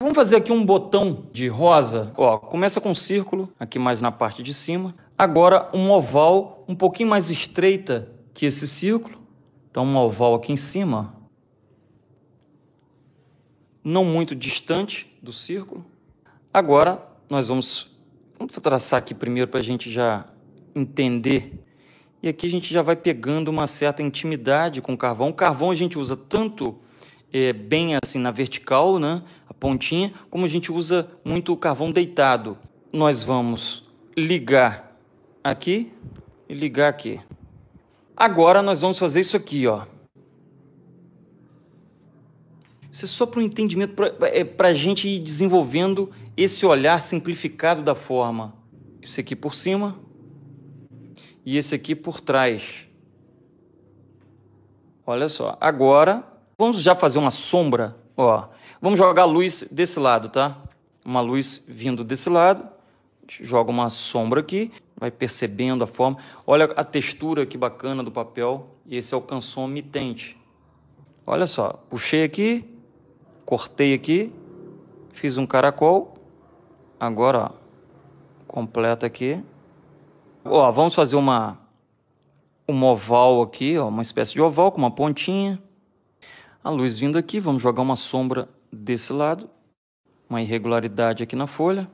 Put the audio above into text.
Vamos fazer aqui um botão de rosa. Ó, começa com um círculo, aqui mais na parte de cima. Agora um oval um pouquinho mais estreita que esse círculo. Então um oval aqui em cima. Não muito distante do círculo. Agora nós vamos, vamos traçar aqui primeiro para a gente já entender. E aqui a gente já vai pegando uma certa intimidade com o carvão. O carvão a gente usa tanto é, bem assim na vertical, né, a pontinha, como a gente usa muito o carvão deitado. Nós vamos ligar aqui e ligar aqui. Agora nós vamos fazer isso aqui, ó. Isso é só para o entendimento, para é, a gente ir desenvolvendo esse olhar simplificado da forma. Esse aqui por cima e esse aqui por trás. Olha só. Agora Vamos já fazer uma sombra, ó. Vamos jogar a luz desse lado, tá? Uma luz vindo desse lado. Joga uma sombra aqui, vai percebendo a forma. Olha a textura que bacana do papel. E esse é o canson mitente. Olha só, puxei aqui, cortei aqui, fiz um caracol. Agora, ó, completa aqui. Ó, vamos fazer uma um oval aqui, ó, uma espécie de oval com uma pontinha. A luz vindo aqui, vamos jogar uma sombra desse lado, uma irregularidade aqui na folha.